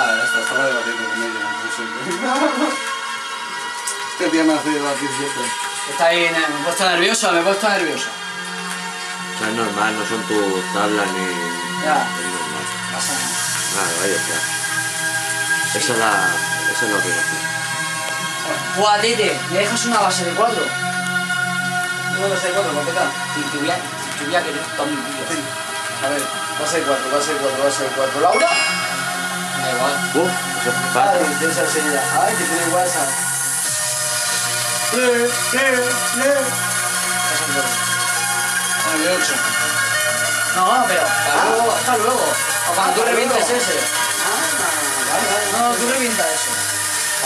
A ver, hasta estaba debatiendo con ella, siempre. Este día me hace debatir siempre. Está ahí, me he puesto nervioso, me he puesto nervioso. No es normal, no son tus tablas ni... Ya. Pasa nada. Vale, vaya está. Esa es la... Esa es la obligación. Buah, Tete, ¿me dejas una base de 4? Una base de 4, copeta. Y te voy a, te mi vida. A ver, base de 4, base de 4, base de 4. ¿Laura? Da igual. Uf, eso es Ay, fácil. esa sería. Ay, que tiene igual esa. Le, le, le. Esa es buena. Vale, de 8. No, pero hasta luego, hasta luego. O cuando tú luego. ese. Ah, vale, vale. No, tú revientas eso.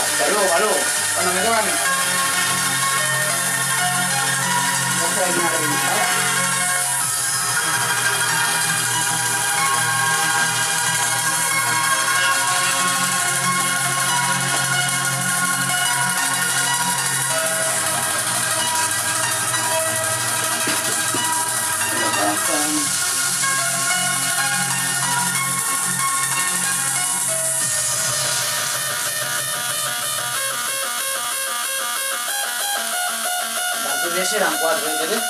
Hasta luego, hasta luego. Cuando me toca a mí. No una reventada. Eran cuatro, ¿eh?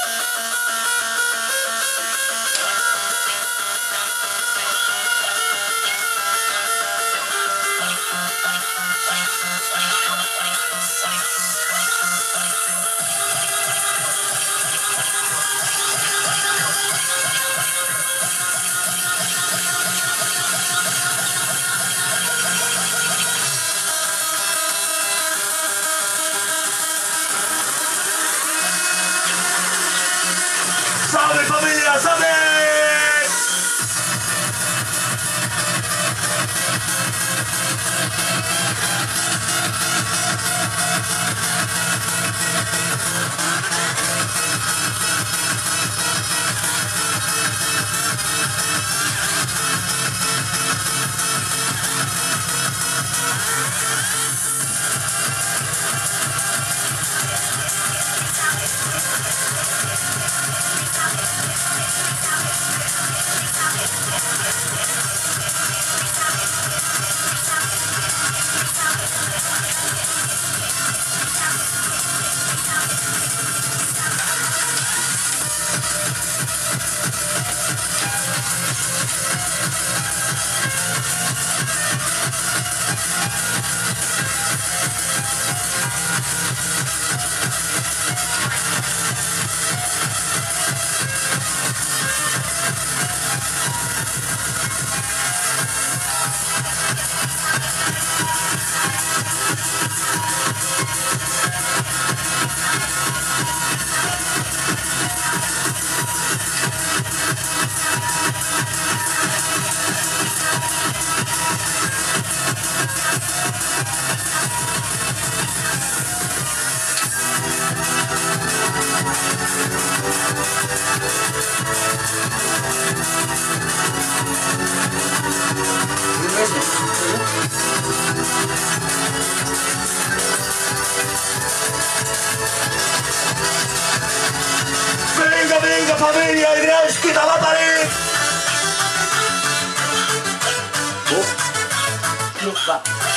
吧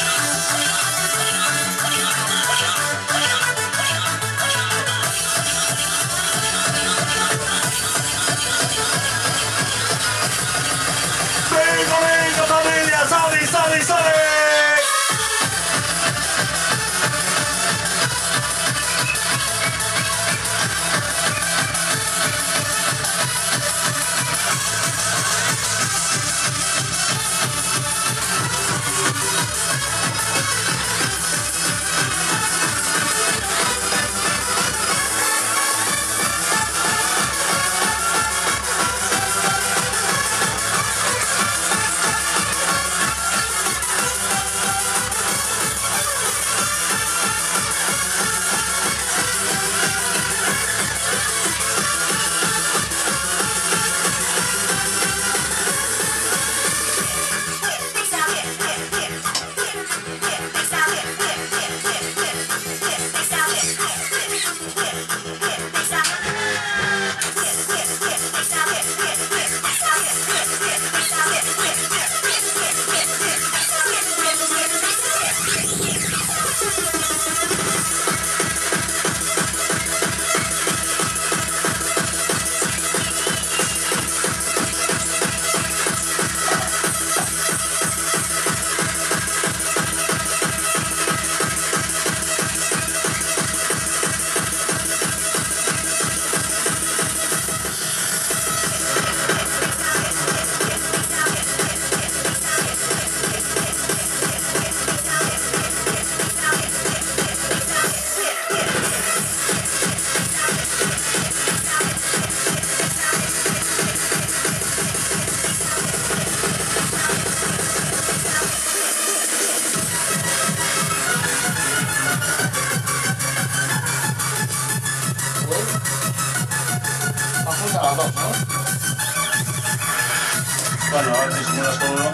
Simulas con uno.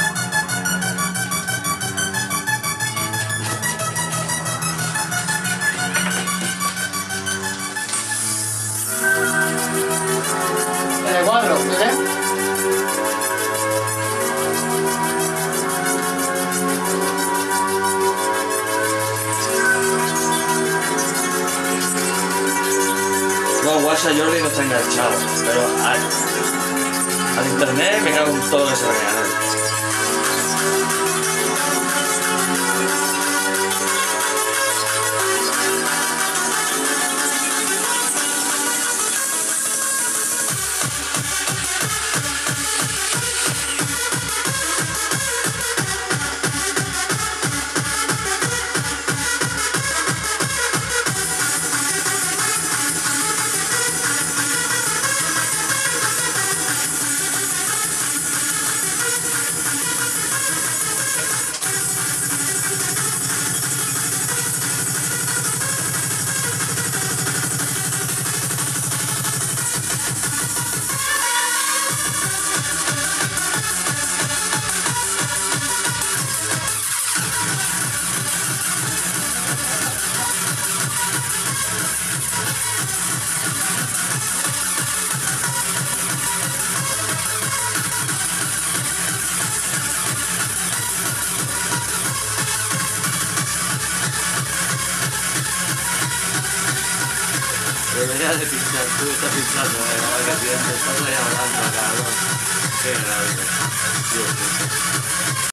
En el cuadro, ¿eh? No, WhatsApp Jordi no está enganchado, pero al, al internet me cago en todo que se Deberías de pinchar, tú estás pinchando, eh, ver qué piensas, estás ahí hablando, cabrón. Qué grave. Dios mío.